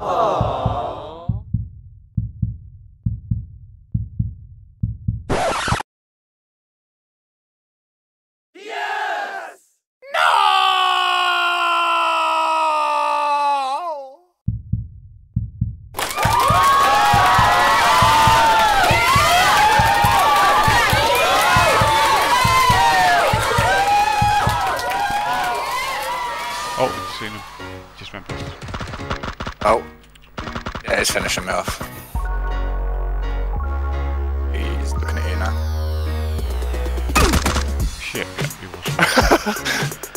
Oh, seen him. Just went past. Oh. Yeah, he's finishing me off. He's looking at you now. Shit, he was.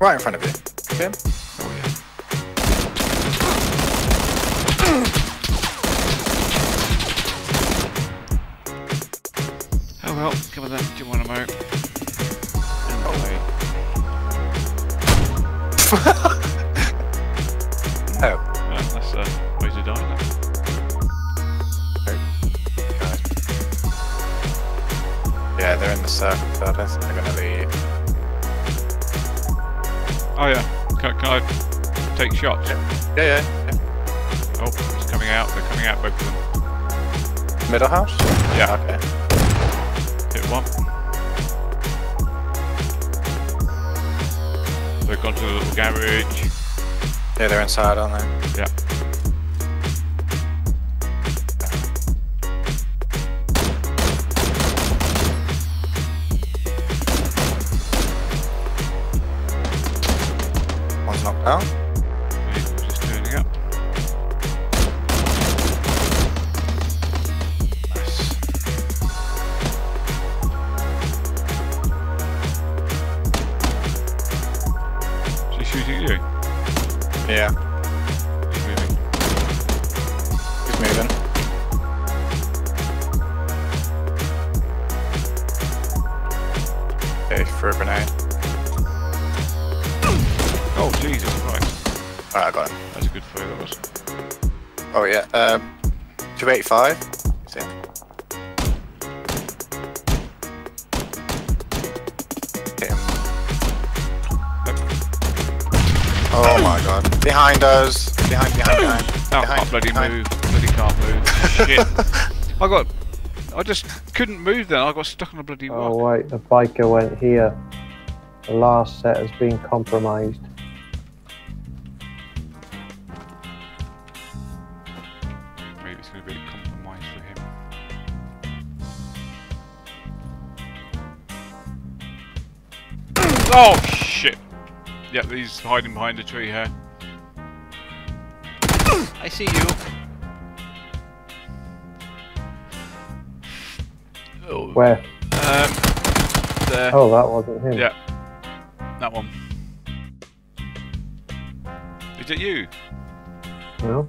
Right in front of you. See well, come on then. Do you want him out? Anyway. Oh. Well, that's a way to die then. Yeah, they're in the circle, so I don't think they're gonna leave. Oh yeah. Can, can I take shots? Yeah, yeah. yeah. Oh, it's coming out. They're coming out, both of them. Middle house? Yeah. Okay. Hit one. They've gone to the little garage. Yeah, they're inside, aren't they? Yeah. One's knocked down. Yeah, He's moving. he's moving. Okay, for a grenade. Oh, Jesus Christ. Alright, I got him. That's a good throw, that was. Oh yeah, um, 285. Oh my god. Behind us. Behind, behind, behind. Oh, I behind, can't bloody behind. move. Bloody can't move. Shit. I got. I just couldn't move then. I got stuck on a bloody wall. Oh rock. wait, the biker went here. The last set has been compromised. Maybe it's going to be a compromise for him. Oh shit! Yep, he's hiding behind a tree here. I see you. Oh, Where? um, there. Oh, that wasn't him. Yeah, that one. Is it you? No?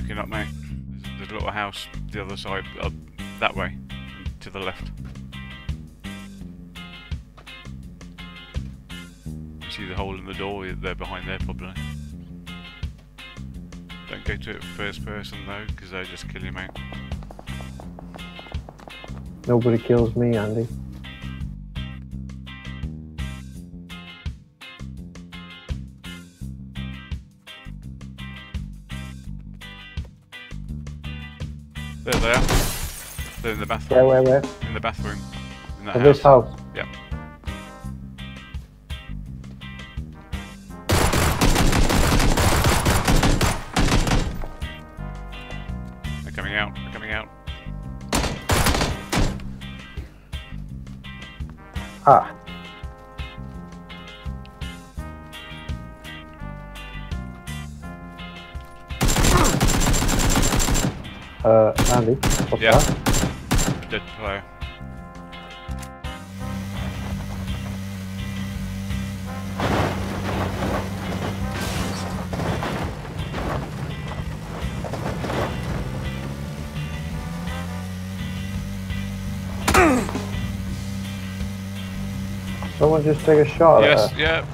Shouldn't up, mate. There's, a little house the other side, uh, that way, to the left. You see the hole in the door there behind there, probably. Don't go to it first person though, because they'll just kill you, mate. Nobody kills me, Andy. There they are. They're in the bathroom. where, where? In the bathroom. In that In house. this house. Yep. They're coming out. They're coming out. Ah. Uh, Andy, what's yeah. that? Dead player. Someone just take a shot yes, at Yes, yeah.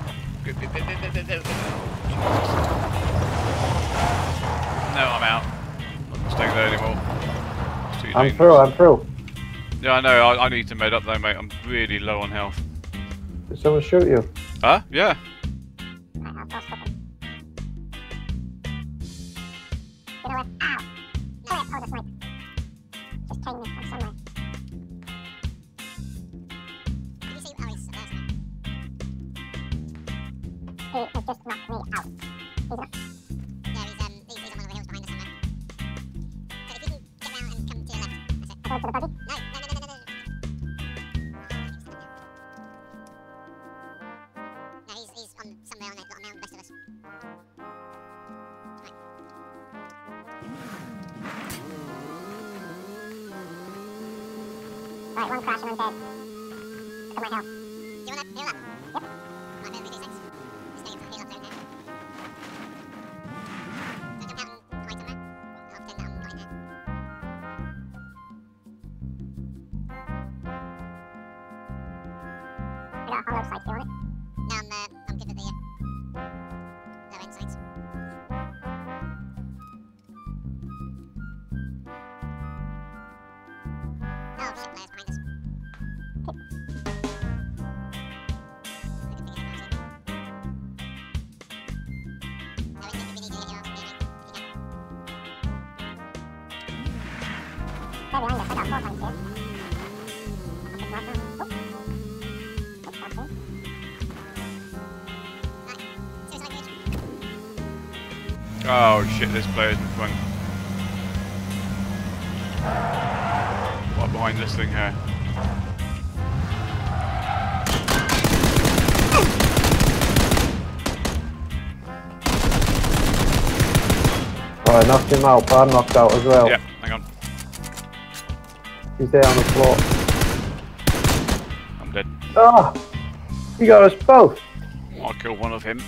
No, I'm out. I'm there anymore. I'm dangerous. through, I'm through. Yeah, I know. I, I need to med up though, mate. I'm really low on health. Did someone shoot you? Huh? Yeah. Right, one crash I'm dead. Look at my. You want? Heal? Yep. Got holo sight, do you want it? No, I'm, uh, I'm good with the, uh, low end sights. Oh shit, players behind us. Look at the house here. No, we need to get you off here, mate, if you can. They're behind us, I got four points here. Oh shit, there's players in front. What behind this thing here? Oh, I knocked him out, but I'm knocked out as well. Yeah, hang on. He's there on the floor. I'm dead. Ah! He got us both! I'll kill one of him.